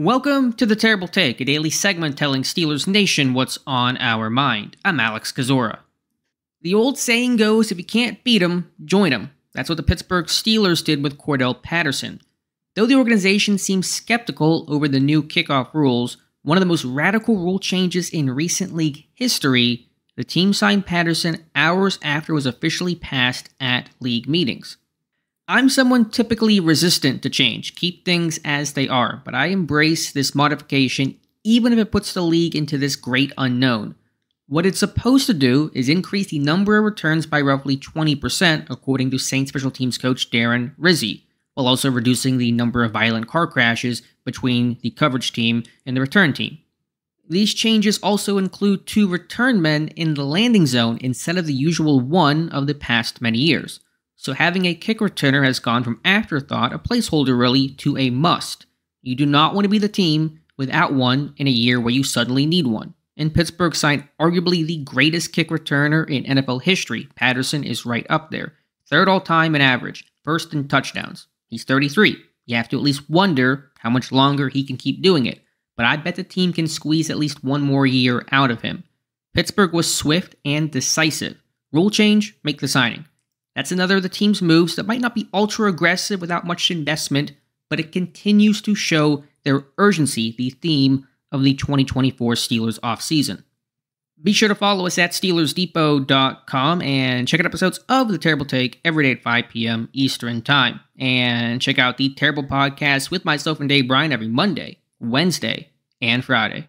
Welcome to The Terrible Take, a daily segment telling Steelers Nation what's on our mind. I'm Alex Kozora. The old saying goes if you can't beat 'em, join 'em. That's what the Pittsburgh Steelers did with Cordarrelle Patterson. Though the organization seems skeptical over the new kickoff rules, one of the most radical rule changes in recent league history, the team signed Patterson hours after it was officially passed at league meetings. I'm someone typically resistant to change, keep things as they are, but I embrace this modification even if it puts the league into this great unknown. What it's supposed to do is increase the number of returns by roughly 20%, according to Saints special teams coach Darren Rizzi, while also reducing the number of violent car crashes between the coverage team and the return team. These changes also include two return men in the landing zone instead of the usual one of the past many years so having a kick returner has gone from afterthought, a placeholder really, to a must. You do not want to be the team without one in a year where you suddenly need one. And Pittsburgh signed arguably the greatest kick returner in NFL history. Patterson is right up there. Third all time in average, first in touchdowns. He's 33. You have to at least wonder how much longer he can keep doing it. But I bet the team can squeeze at least one more year out of him. Pittsburgh was swift and decisive. Rule change, make the signing. That's another of the team's moves that might not be ultra aggressive without much investment, but it continues to show their urgency, the theme of the 2024 Steelers offseason. Be sure to follow us at SteelersDepot.com and check out episodes of The Terrible Take every day at 5 p.m. Eastern Time. And check out The Terrible Podcast with myself and Dave Bryan every Monday, Wednesday, and Friday.